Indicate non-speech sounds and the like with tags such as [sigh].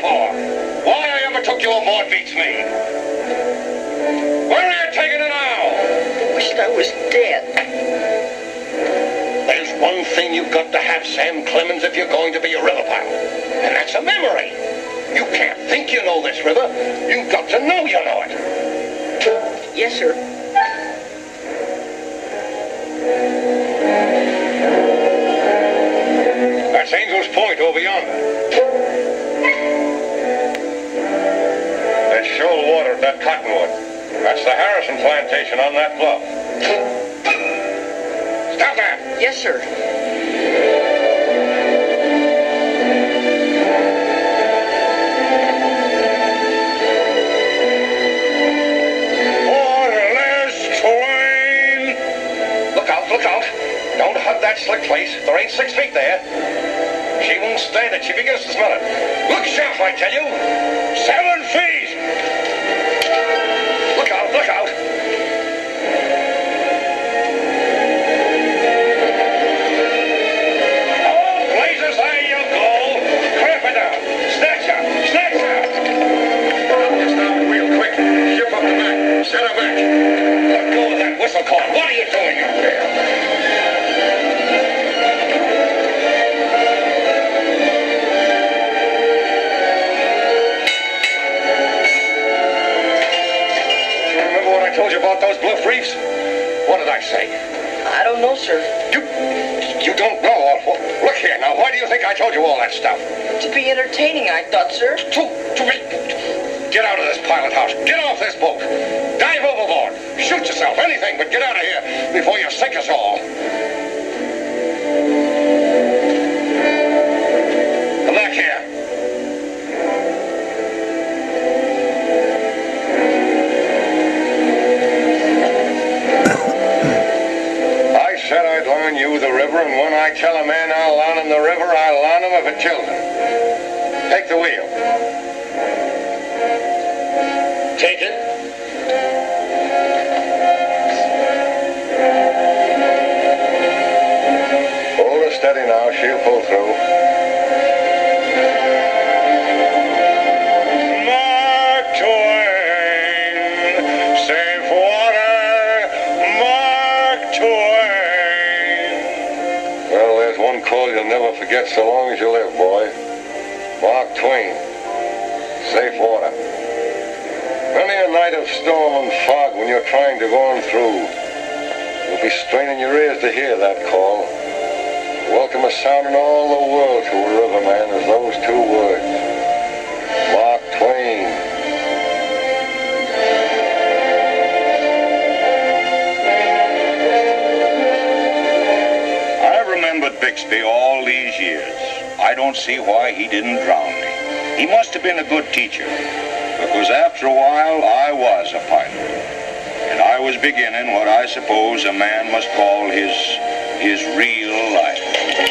before. Why I ever took you aboard beats me. Where are you taking her now? I Wished I was dead. There's one thing you've got to have, Sam Clemens, if you're going to be a river pilot. And that's a memory. You can't think you know this river. You've got to know you know it. Yes, sir. That's Angel's Point over yonder. Cottonwood. That's the Harrison plantation on that bluff. Stop that! Yes, sir. Waterless train! Look out, look out! Don't hug that slick place. There ain't six feet there. She won't stand it. She begins to smell it. Look sharp, I tell you! Seven feet! Her back. Let go of that whistle cord. What are you doing up there? You remember what I told you about those bluff reefs? What did I say? I don't know, sir. You, you don't know. all- Look here now. Why do you think I told you all that stuff? To be entertaining, I thought, sir. To, to be. Get out of this pilot house. Get off this boat. Shoot yourself. Anything, but get out of here before you sink us all. Come back here. [coughs] I said I'd learn you the river, and when I tell a man I'll learn him the river, I'll learn him if it kills. Take the wheel. She'll pull through. You'll never forget so long as you live, boy. Mark Twain, safe water. Many a night of storm and fog when you're trying to go on through. You'll be straining your ears to hear that call. Welcome a sound in all the world to a riverman is those two words. Mark Twain. I remembered Bixby all these years. I don't see why he didn't drown me. He must have been a good teacher, because after a while I was a pilot. And I was beginning what I suppose a man must call his his real life.